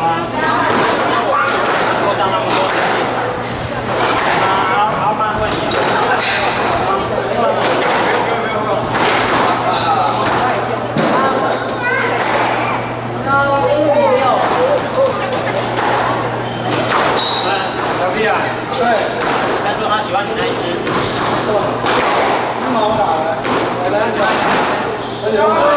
啊！我讲了，我讲了，拿，拿，拿，拿好去。没有，没有，没有，没有。啊！太贱了，拿回去。三六六。啊，小屁孩。对。他说他喜欢你那一只。不，你毛老了。来来来，加油！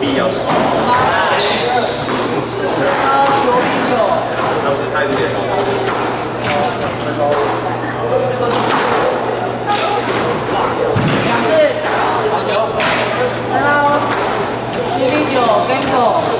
必好的。两次，好球，来喽，十比九，跟狗。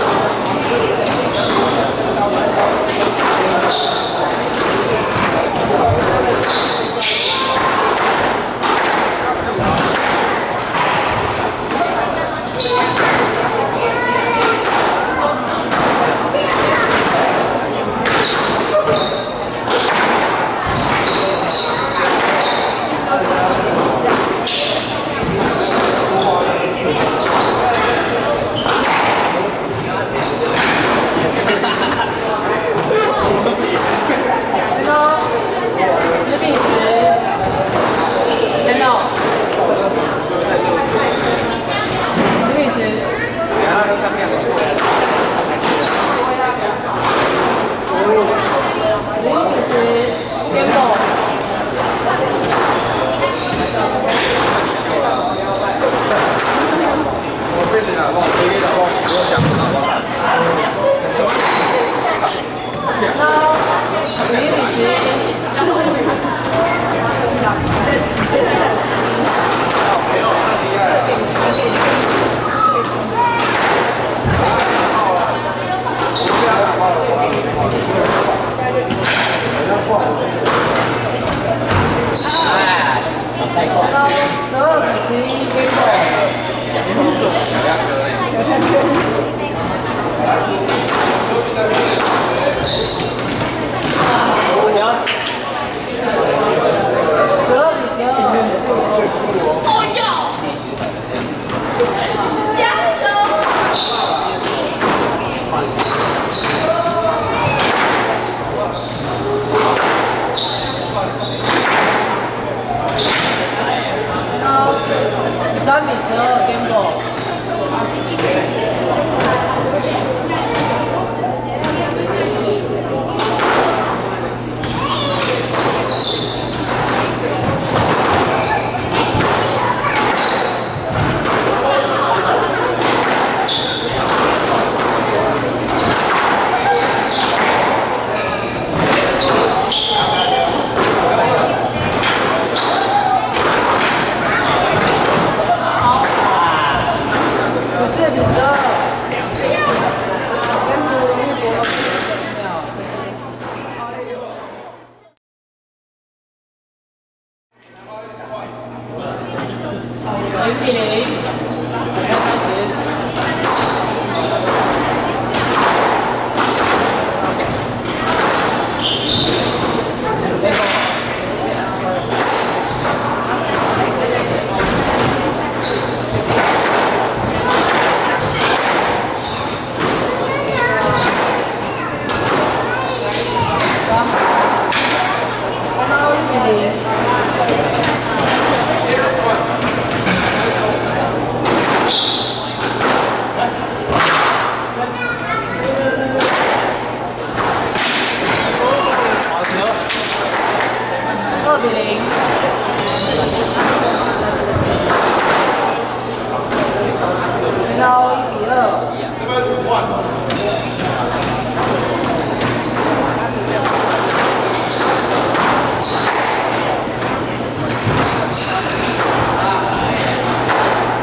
三比十二，Gamble。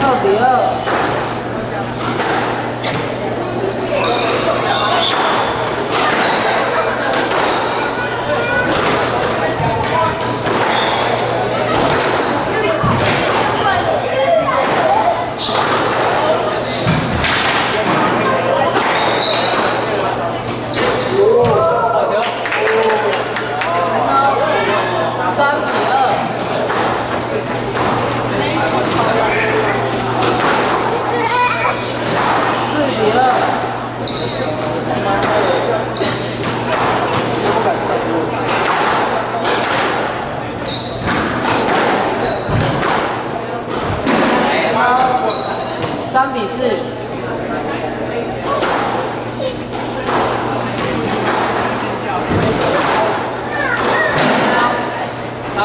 到底要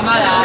慢慢